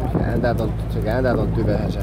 csak Eldádon, csak Eldádon tüvelhesse.